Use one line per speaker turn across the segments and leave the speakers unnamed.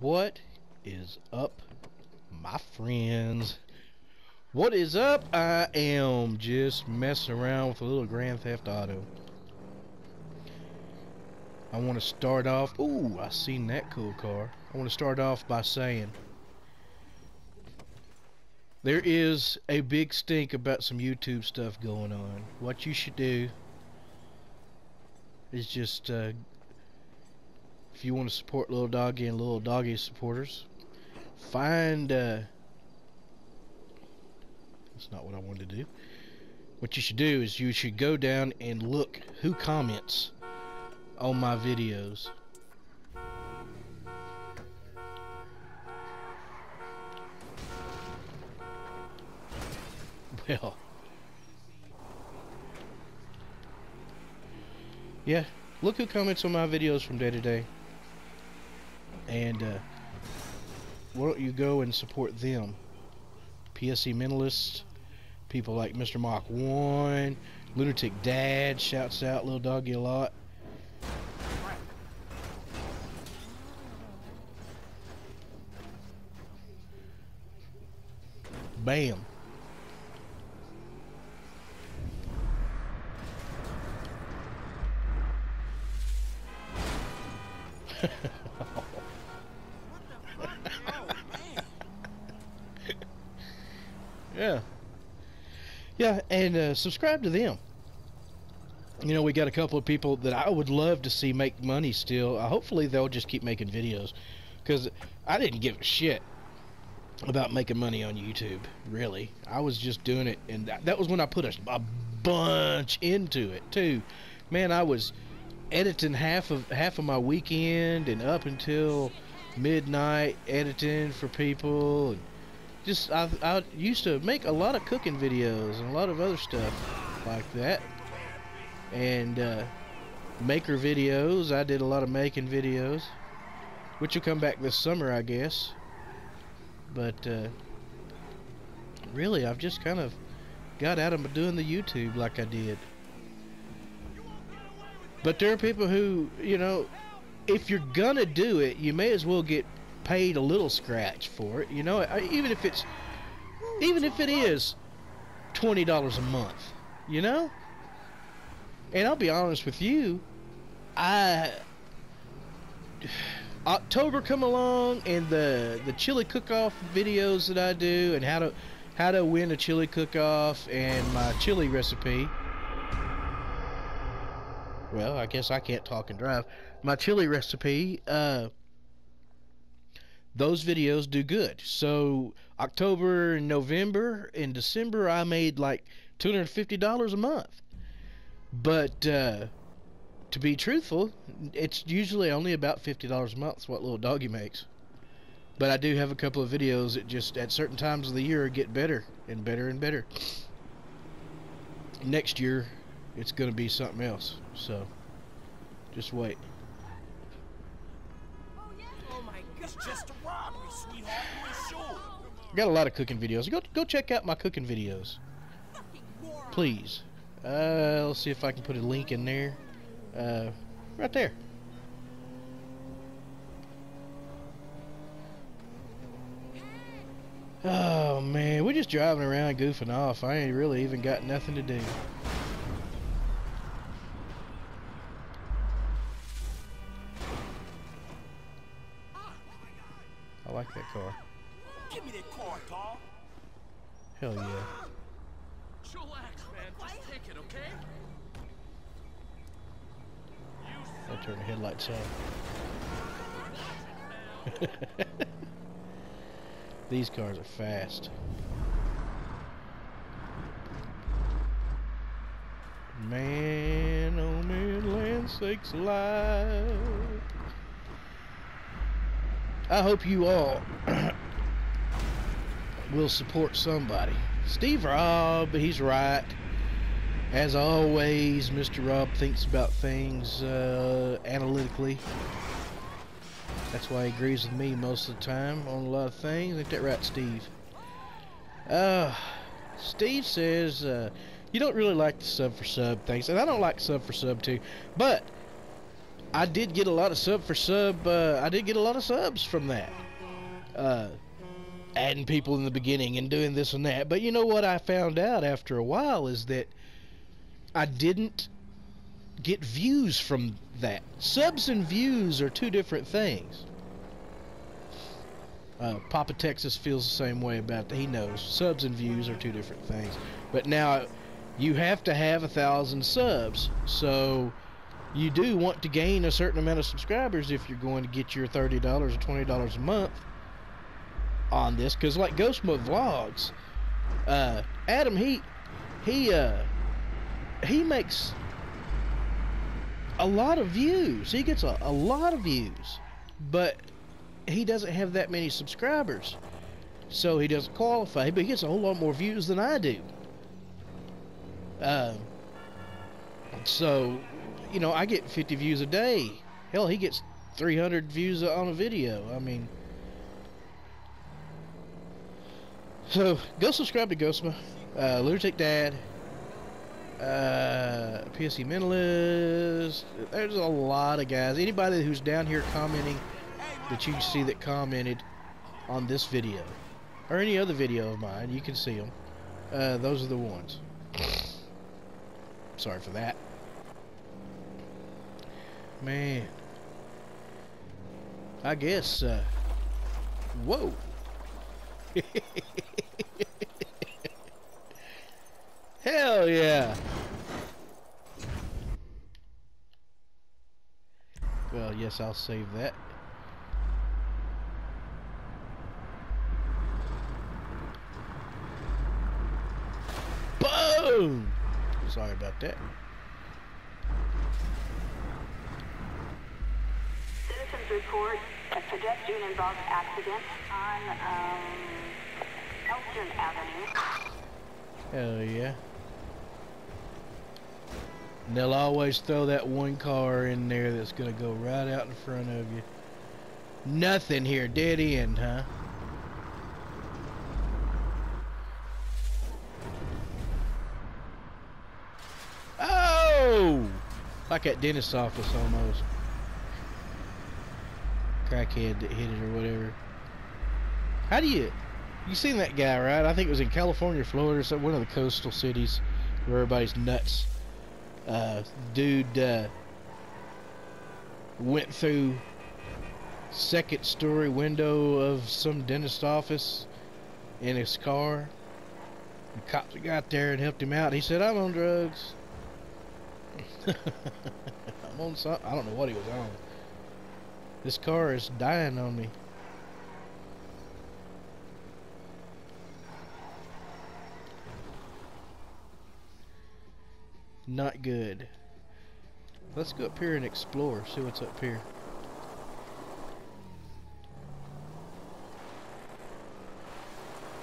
What is up, my friends? What is up? I am just messing around with a little Grand Theft Auto. I want to start off. Ooh, I seen that cool car. I want to start off by saying there is a big stink about some YouTube stuff going on. What you should do is just uh, if you want to support Little Doggy and Little Doggy supporters, find. Uh, that's not what I wanted to do. What you should do is you should go down and look who comments on my videos. Well, yeah, look who comments on my videos from day to day. And uh, why don't you go and support them? PSE Mentalists, people like Mr. Mach 1, Lunatic Dad shouts out Little Doggy a lot. Bam. yeah. Yeah, and uh, subscribe to them. You know, we got a couple of people that I would love to see make money still. Uh, hopefully, they'll just keep making videos. Because I didn't give a shit about making money on YouTube, really. I was just doing it, and that, that was when I put a, a bunch into it, too. Man, I was editing half of half of my weekend and up until midnight editing for people and just I, I used to make a lot of cooking videos and a lot of other stuff like that. And uh, maker videos. I did a lot of making videos which will come back this summer I guess. But uh, really I've just kind of got out of doing the YouTube like I did. But there are people who, you know, if you're gonna do it, you may as well get paid a little scratch for it. You know, even if it's, even if it is twenty dollars a month. You know. And I'll be honest with you, I October come along and the the chili cook-off videos that I do and how to how to win a chili cook-off and my chili recipe well, I guess I can't talk and drive. My chili recipe, uh, those videos do good. So October and November and December, I made like two hundred fifty dollars a month. But uh, to be truthful, it's usually only about fifty dollars a month. What little doggy makes. But I do have a couple of videos that just at certain times of the year get better and better and better. Next year, it's going to be something else. So, just wait. Got a lot of cooking videos. Go go check out my cooking videos. Please. Uh, let's see if I can put a link in there. Uh, right there. Oh man, we're just driving around goofing off. I ain't really even got nothing to do. Like that car. Give me that car, dog. Hell yeah. Chillax, man. Just take it, okay? I turn the headlights on. These cars are fast. Man, oh man, land sakes alive. I hope you all will support somebody. Steve Robb, he's right. As always, Mr. Robb thinks about things uh, analytically. That's why he agrees with me most of the time on a lot of things. Ain't that right, Steve? Uh, Steve says uh, you don't really like the sub for sub things, and I don't like sub for sub too. But I did get a lot of sub for sub. Uh, I did get a lot of subs from that. Uh, adding people in the beginning and doing this and that. But you know what I found out after a while is that I didn't get views from that. Subs and views are two different things. Uh, Papa Texas feels the same way about that. He knows subs and views are two different things. But now you have to have a thousand subs, so you do want to gain a certain amount of subscribers if you're going to get your thirty dollars or twenty dollars a month on this. Because like Ghost Mode Vlogs, uh, Adam he he uh, he makes a lot of views. He gets a, a lot of views, but he doesn't have that many subscribers, so he doesn't qualify. But he gets a whole lot more views than I do. Uh, so, you know, I get 50 views a day. Hell, he gets 300 views on a video. I mean, so go subscribe to Ghostma, uh, Lunatic Dad, uh, PSC Mentalist. There's a lot of guys. Anybody who's down here commenting that you see that commented on this video or any other video of mine, you can see them. Uh, those are the ones. Sorry for that. Man. I guess, uh, whoa. Hell yeah. Well, yes, I'll save that. Boom! Sorry about that.
Report a pedestrian involved accident on um, Elgin Avenue.
Hell yeah. And they'll always throw that one car in there that's gonna go right out in front of you. Nothing here, dead end, huh? Oh! Like at dentist's office almost. Crackhead that hit it or whatever. How do you... You seen that guy, right? I think it was in California, Florida, so one of the coastal cities where everybody's nuts. Uh, dude uh, went through second story window of some dentist office in his car. The cops got there and helped him out. He said, "I'm on drugs. I'm on something. I don't know what he was on. This car is dying on me." Not good. Let's go up here and explore, see what's up here.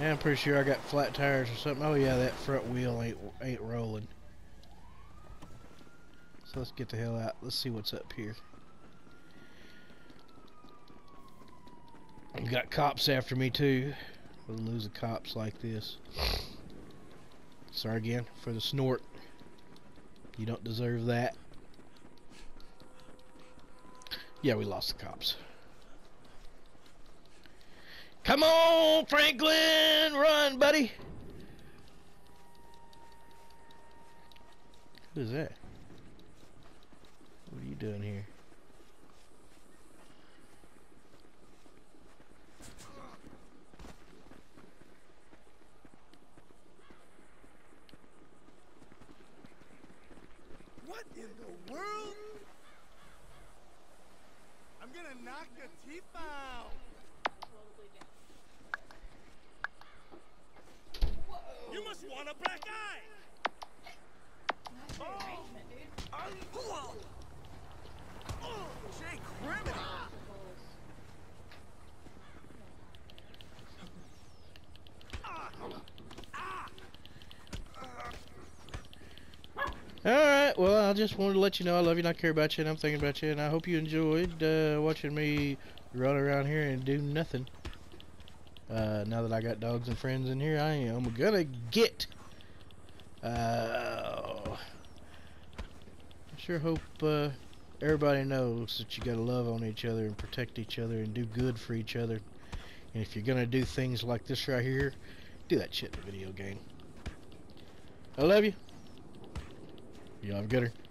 Yeah, I'm pretty sure I got flat tires or something. Oh yeah, that front wheel ain't ain't rolling. So let's get the hell out. Let's see what's up here. We got cops after me too. We'll lose the cops like this. Sorry again for the snort. You don't deserve that. Yeah, we lost the cops. Come on, Franklin! Run, buddy! Who's that? What are you doing here?
What in the world? I'm gonna knock your teeth out. You must want a black eye. Oh. Oh. Oh, Jay Criminal. Ah. Ah.
Alright, well, I just wanted to let you know I love you and I care about you and I'm thinking about you and I hope you enjoyed uh, watching me run around here and do nothing. Uh, now that I got dogs and friends in here, I am gonna get. Uh, I sure hope uh, everybody knows that you gotta love on each other and protect each other and do good for each other. And if you're gonna do things like this right here, do that shit in a video game. I love you. Y'all have a good one.